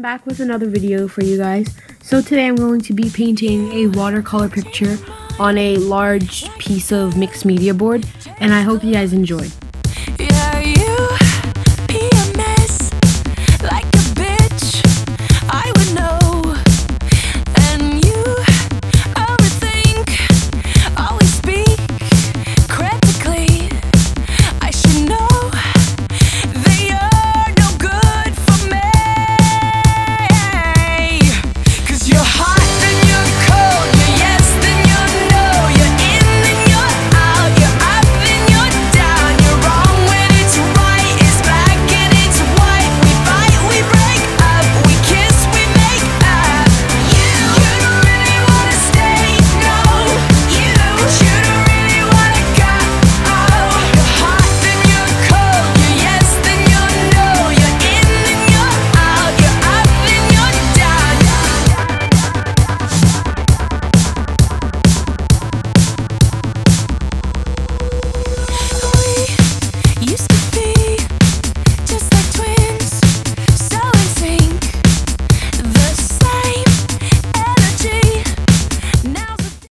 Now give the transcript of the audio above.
Back with another video for you guys. So today I'm going to be painting a watercolor picture on a large piece of mixed media board and I hope you guys enjoy. Yeah, you